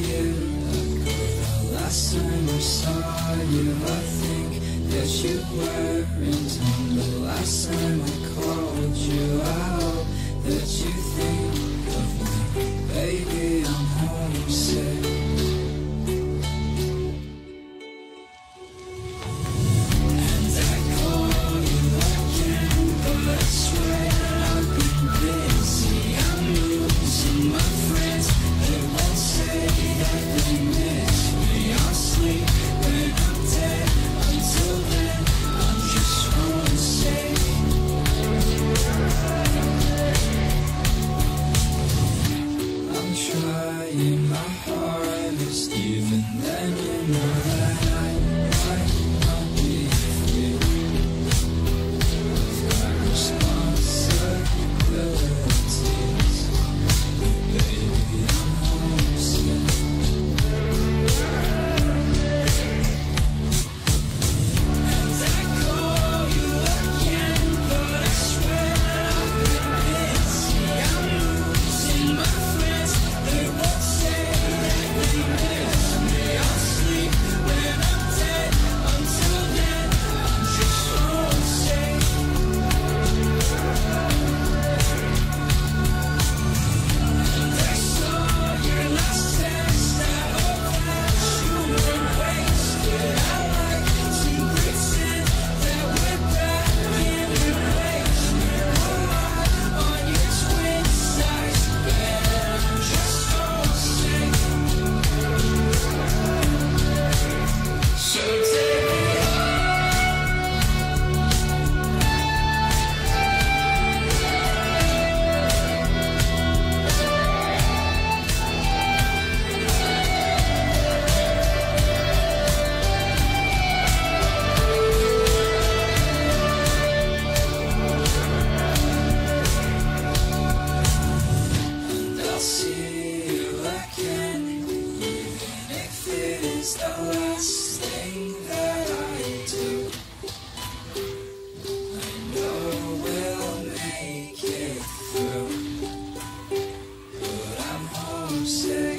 the last time I saw you I think that you were in time see you again, even if it is the last thing that I do. I know we'll make it through, but I'm homesick.